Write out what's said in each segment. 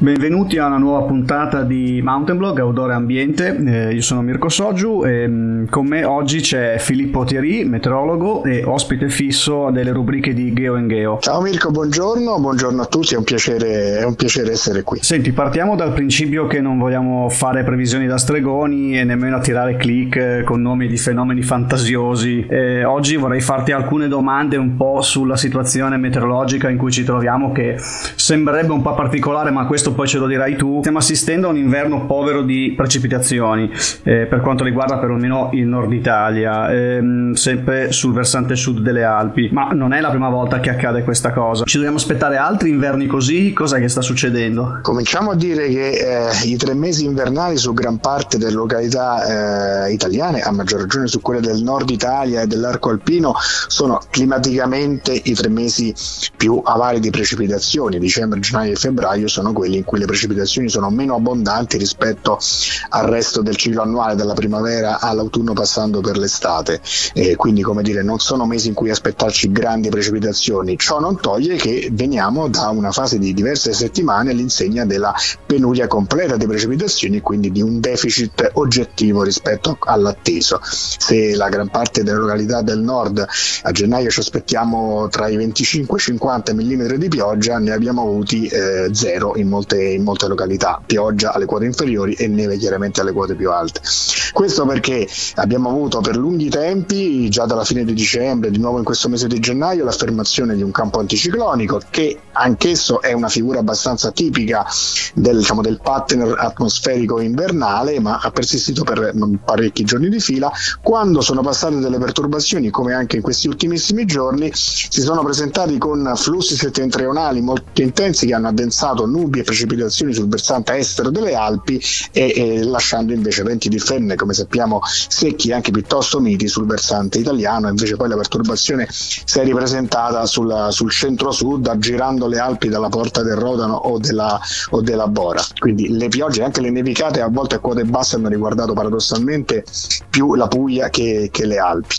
Benvenuti a una nuova puntata di Mountain Blog, Odore Ambiente. Eh, io sono Mirko Soggiu e mm, con me oggi c'è Filippo Thierry, meteorologo e ospite fisso delle rubriche di Geo Geo. Ciao Mirko, buongiorno, buongiorno a tutti, è un, piacere, è un piacere essere qui. Senti, partiamo dal principio che non vogliamo fare previsioni da stregoni e nemmeno attirare click eh, con nomi di fenomeni fantasiosi. Eh, oggi vorrei farti alcune domande un po' sulla situazione meteorologica in cui ci troviamo che sembrerebbe un po' particolare, ma questo questo poi ce lo dirai tu, stiamo assistendo a un inverno povero di precipitazioni eh, per quanto riguarda perlomeno il nord Italia, ehm, sempre sul versante sud delle Alpi, ma non è la prima volta che accade questa cosa. Ci dobbiamo aspettare altri inverni così? Cos'è che sta succedendo? Cominciamo a dire che eh, i tre mesi invernali su gran parte delle località eh, italiane, a maggior ragione su quelle del nord Italia e dell'arco alpino, sono climaticamente i tre mesi più avari di precipitazioni. Dicembre, gennaio e febbraio sono quelli in cui le precipitazioni sono meno abbondanti rispetto al resto del ciclo annuale, dalla primavera all'autunno passando per l'estate. Eh, quindi, come dire, non sono mesi in cui aspettarci grandi precipitazioni. Ciò non toglie che veniamo da una fase di diverse settimane all'insegna della penuria completa di precipitazioni e quindi di un deficit oggettivo rispetto all'atteso. Se la gran parte delle località del nord a gennaio ci aspettiamo tra i 25 e i 50 mm di pioggia, ne abbiamo avuti eh, zero in molti molte, in molte località, pioggia alle quote inferiori e neve chiaramente alle quote più alte. Questo perché abbiamo avuto per lunghi tempi, già dalla fine di dicembre, di nuovo in questo mese di gennaio, l'affermazione di un campo anticiclonico che anch'esso è una figura abbastanza tipica del, diciamo, del pattern atmosferico invernale, ma ha persistito per parecchi giorni di fila. Quando sono passate delle perturbazioni, come anche in questi ultimissimi giorni, si sono presentati con flussi settentrionali molto intensi che hanno addensato nubi e precipitazioni sul versante estero delle Alpi e, e lasciando invece venti di fenne, come sappiamo, secchi e anche piuttosto miti sul versante italiano. Invece poi la perturbazione si è ripresentata sulla, sul centro-sud, aggirando le Alpi dalla Porta del Rodano o della, o della Bora. Quindi le piogge, anche le nevicate a volte a quote basse hanno riguardato paradossalmente più la Puglia che, che le Alpi.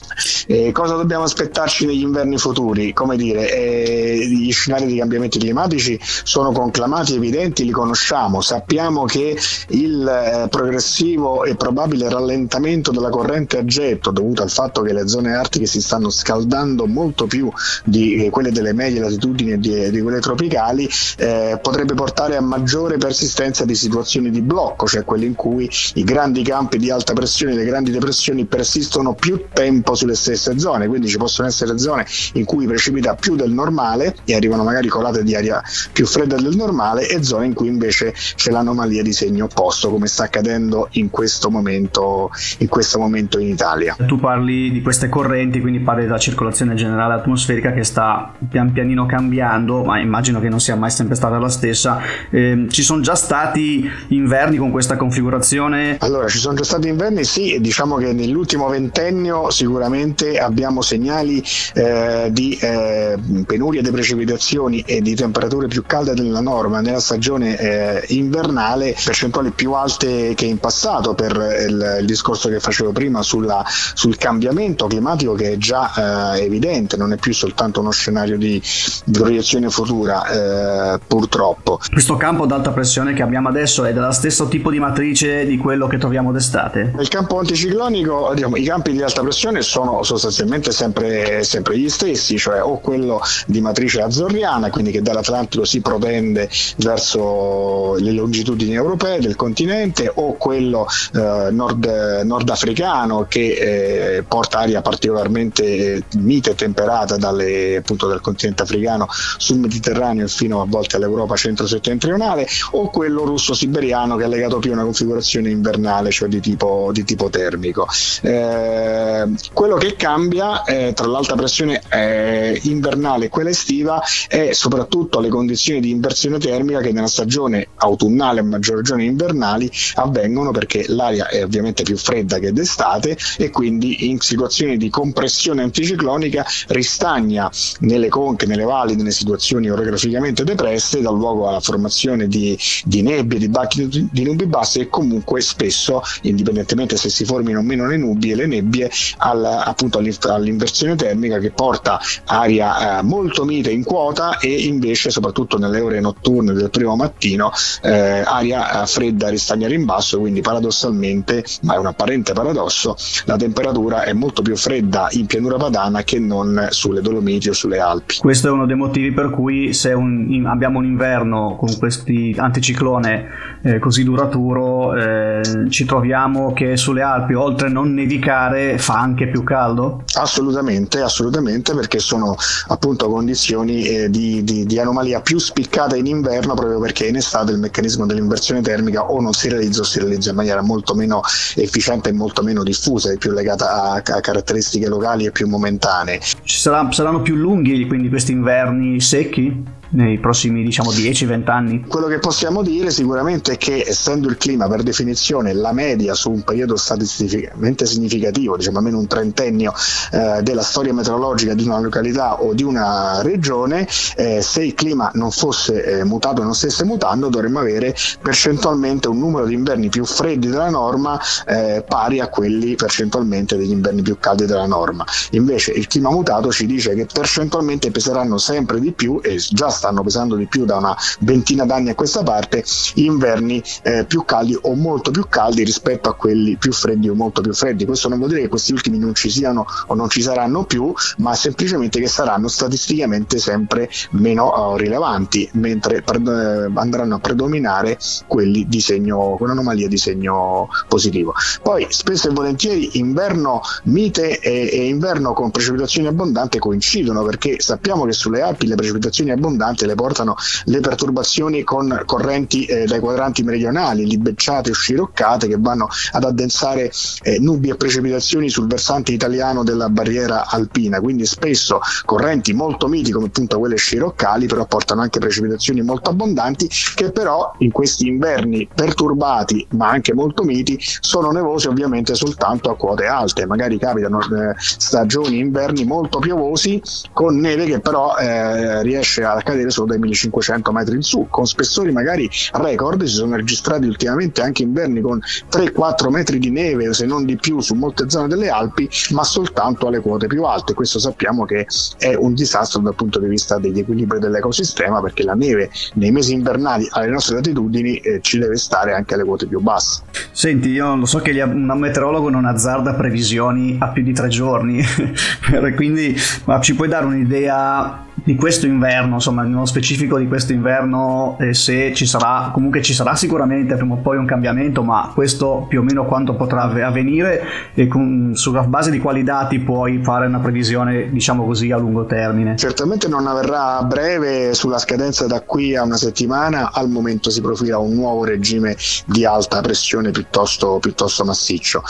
E cosa dobbiamo aspettarci negli inverni futuri? Come dire, eh, gli scenari di cambiamenti climatici sono conclamati, evidenti evidenti li conosciamo, sappiamo che il eh, progressivo e probabile rallentamento della corrente a getto dovuto al fatto che le zone artiche si stanno scaldando molto più di eh, quelle delle medie latitudini e di, di, quelle tropicali eh, potrebbe portare a maggiore persistenza di situazioni di blocco, cioè quelle in cui i grandi campi di alta pressione, le grandi depressioni persistono più tempo sulle stesse zone, quindi ci possono essere zone in cui precipita più del normale e arrivano magari colate di aria più fredda del normale e zone in cui invece c'è l'anomalia di segno opposto, come sta accadendo in questo momento in, questo momento in Italia. Tu parli di queste correnti, quindi parli della circolazione generale atmosferica che sta pian pianino cambiando, ma immagino che non sia mai sempre stata la stessa. Eh, ci sono già stati inverni con questa configurazione? Allora, ci sono già stati inverni, sì, diciamo che nell'ultimo ventennio sicuramente abbiamo segnali eh, di eh, penuria di precipitazioni e di temperature più calde della norma nella stagione stagione eh, invernale percentuali più alte che in passato per il, il discorso che facevo prima sulla, sul cambiamento climatico che è già eh, evidente, non è più soltanto uno scenario di, di proiezione futura eh, purtroppo. Questo campo ad alta pressione che abbiamo adesso è dello stesso tipo di matrice di quello che troviamo d'estate? Il campo anticiclonico, diciamo, i campi di alta pressione sono sostanzialmente sempre, sempre gli stessi, cioè o quello di matrice azzorriana, quindi che dall'Atlantico si protende verso verso le longitudini europee del continente o quello eh, nord, nordafricano che eh, porta aria particolarmente mite e temperata dalle, appunto, dal continente africano sul Mediterraneo fino a volte all'Europa centro-settentrionale o quello russo-siberiano che è legato più a una configurazione invernale, cioè di tipo, di tipo termico. Eh, quello che cambia eh, tra l'alta pressione eh, invernale e quella estiva è soprattutto le condizioni di inversione termica che nella stagione autunnale, a maggior ragione invernali, avvengono perché l'aria è ovviamente più fredda che d'estate e quindi in situazioni di compressione anticiclonica ristagna nelle conche, nelle valli, nelle situazioni orograficamente depresse dà luogo alla formazione di, di nebbie, di bacchi di nubi basse e comunque spesso, indipendentemente se si formino o meno le nubi e le nebbie, al, appunto all'inversione termica che porta aria eh, molto mite in quota e invece soprattutto nelle ore notturne del primo mattino eh, aria eh, fredda ristagnare in basso, quindi paradossalmente, ma è un apparente paradosso, la temperatura è molto più fredda in pianura padana che non sulle Dolomiti o sulle Alpi. Questo è uno dei motivi per cui se un, in, abbiamo un inverno con questi anticiclone eh, così duraturo eh, ci troviamo che sulle Alpi oltre a non nevicare fa anche più caldo? Assolutamente, assolutamente perché sono appunto condizioni eh, di, di, di, anomalia più spiccate in inverno proprio perché in estate il meccanismo dell'inversione termica o non si realizza o si realizza in maniera molto meno efficiente e molto meno diffusa, è più legata a, a caratteristiche locali e più momentanee. Sarà, saranno più lunghi quindi questi inverni secchi? Nei prossimi diciamo 10-20 anni? Quello che possiamo dire sicuramente è che essendo il clima per definizione la media su un periodo statisticamente significativo, diciamo almeno un trentennio eh, della storia meteorologica di una località o di una regione, eh, se il clima non fosse eh, mutato e non stesse mutando dovremmo avere percentualmente un numero di inverni più freddi della norma eh, pari a quelli percentualmente degli inverni più caldi della norma. Invece il clima mutato ci dice che percentualmente peseranno sempre di più e già stanno pesando di più da una ventina d'anni a questa parte, inverni eh, più caldi o molto più caldi rispetto a quelli più freddi o molto più freddi. Questo non vuol dire che questi ultimi non ci siano o non ci saranno più, ma semplicemente che saranno statisticamente sempre meno uh, rilevanti, mentre pre- eh, andranno a predominare quelli di segno, con anomalia di segno positivo. Poi spesso e volentieri inverno mite e, e inverno con precipitazioni abbondanti coincidono perché sappiamo che sulle Alpi le precipitazioni abbondanti importanti le portano le perturbazioni con correnti eh, dai quadranti meridionali, libecciate o sciroccate che vanno ad addensare eh, nubi e precipitazioni sul versante italiano della barriera alpina, quindi spesso correnti molto miti come appunto quelle sciroccali, però portano anche precipitazioni molto abbondanti che però in questi inverni perturbati ma anche molto miti sono nevosi ovviamente soltanto a quote alte, magari capitano eh, stagioni inverni molto piovosi con neve che però eh, riesce a cadere cadere solo dai 1500 metri in su, con spessori magari record, si sono registrati ultimamente anche inverni con 3-4 metri di neve, se non di più, su molte zone delle Alpi, ma soltanto alle quote più alte. Questo sappiamo che è un disastro dal punto di vista degli equilibri dell'ecosistema, perché la neve nei mesi invernali alle nostre latitudini eh, ci deve stare anche alle quote più basse. Senti, io lo so che un meteorologo non azzarda previsioni a più di tre giorni, quindi ma ci puoi dare un'idea di questo inverno, insomma, nello specifico di questo inverno, eh, se ci sarà, comunque ci sarà sicuramente prima o poi un cambiamento, ma questo più o meno quanto potrà avvenire e con, sulla base di quali dati puoi fare una previsione, diciamo così, a lungo termine? Certamente non avverrà a breve, sulla scadenza da qui a una settimana, al momento si profila un nuovo regime di alta pressione piuttosto, piuttosto massiccio.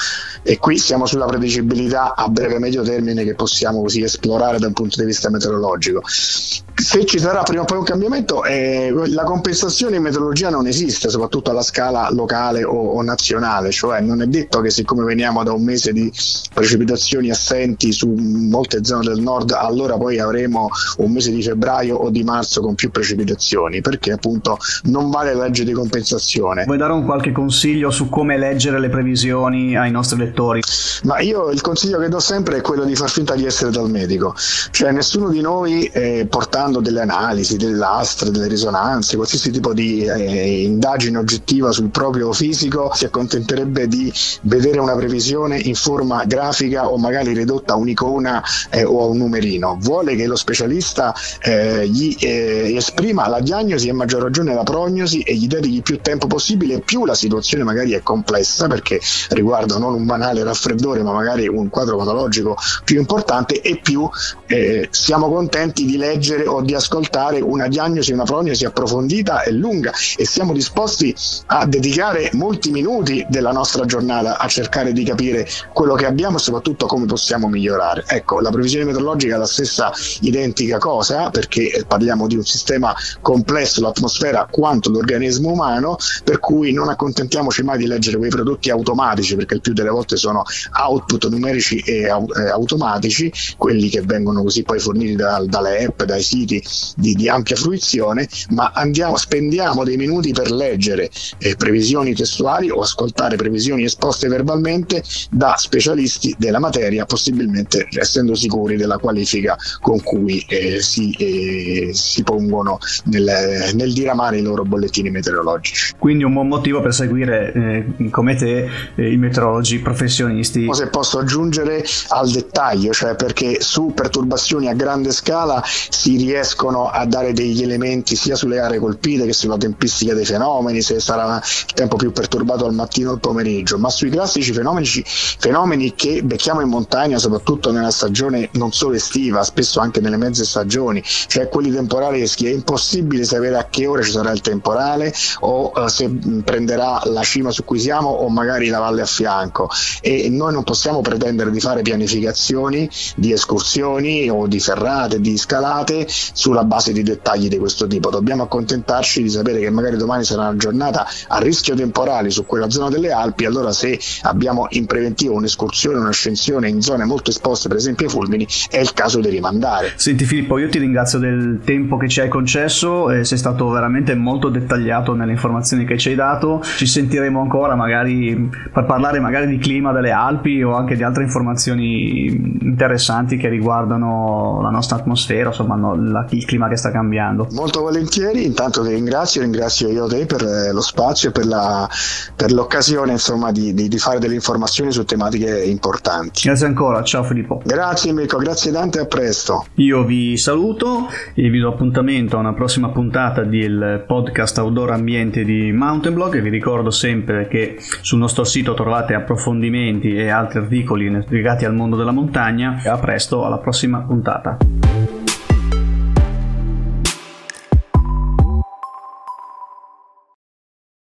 E qui siamo sulla predicibilità a breve e medio termine che possiamo così esplorare dal punto di vista meteorologico. Se ci sarà prima o poi un cambiamento, eh, la compensazione in meteorologia non esiste, soprattutto alla scala locale o, o, nazionale, cioè non è detto che siccome veniamo da un mese di precipitazioni assenti su molte zone del nord, allora poi avremo un mese di febbraio o di marzo con più precipitazioni, perché appunto non vale la legge di compensazione. Vuoi dare un qualche consiglio su come leggere le previsioni ai nostri lettori? Ma io il consiglio che do sempre è quello di far finta di essere dal medico, cioè nessuno di noi eh, portando delle analisi, delle lastre, delle risonanze, qualsiasi tipo di eh, indagine oggettiva sul proprio fisico, si accontenterebbe di vedere una previsione in forma grafica o magari ridotta a un'icona eh, o a un numerino. Vuole che lo specialista eh, gli eh, esprima la diagnosi e maggior ragione la prognosi e gli dedichi più tempo possibile, più la situazione magari è complessa perché riguarda non un banale raffreddore ma magari un quadro patologico più importante e più eh, siamo contenti di leggere o di ascoltare una diagnosi, una prognosi approfondita e lunga e siamo disposti a dedicare molti minuti della nostra giornata a cercare di capire quello che abbiamo e soprattutto come possiamo migliorare. Ecco, la previsione meteorologica è la stessa identica cosa perché parliamo di un sistema complesso, l'atmosfera quanto l'organismo umano, per cui non accontentiamoci mai di leggere quei prodotti automatici, perché il più delle volte sono output numerici e eh, automatici, quelli che vengono così poi forniti da, dalle app, dai siti di, di, ampia fruizione, ma andiamo, spendiamo dei minuti per leggere eh, previsioni testuali o ascoltare previsioni esposte verbalmente da specialisti della materia, possibilmente essendo sicuri della qualifica con cui eh, si, eh, si, pongono nel, nel, diramare i loro bollettini meteorologici. Quindi un buon motivo per seguire eh, come te eh, i meteorologi professionisti. Se posso aggiungere al dettaglio, cioè perché su perturbazioni a grande scala si riescono a dare degli elementi sia sulle aree colpite che sulla tempistica dei fenomeni, se sarà il tempo più perturbato al mattino o al pomeriggio, ma sui classici fenomeni, fenomeni che becchiamo in montagna, soprattutto nella stagione non solo estiva, spesso anche nelle mezze stagioni, cioè quelli temporaleschi, è impossibile sapere a che ora ci sarà il temporale o uh, se prenderà la cima su cui siamo o magari la valle a fianco. E noi non possiamo pretendere di fare pianificazioni di escursioni o di ferrate, di scalate sulla base di dettagli di questo tipo, dobbiamo accontentarci di sapere che magari domani sarà una giornata a rischio temporale su quella zona delle Alpi, allora se abbiamo in preventivo un'escursione, un'ascensione in zone molto esposte per esempio ai fulmini è il caso di rimandare. Senti Filippo, io ti ringrazio del tempo che ci hai concesso, eh, sei stato veramente molto dettagliato nelle informazioni che ci hai dato, ci sentiremo ancora magari per parlare magari di clima delle Alpi o anche di altre informazioni interessanti che riguardano la nostra atmosfera, insomma no, la, il clima che sta cambiando. Molto volentieri, intanto ti ringrazio, ringrazio io te per eh, lo spazio e per, la, per l'occasione insomma, di, di, di, fare delle informazioni su tematiche importanti. Grazie ancora, ciao Filippo. Grazie Mirko, grazie Dante, a presto. Io vi saluto e vi do appuntamento a una prossima puntata del podcast Outdoor Ambiente di Mountain Blog e vi ricordo sempre che sul nostro sito trovate approfondimenti e altri articoli legati al mondo della montagna. A presto, alla prossima puntata.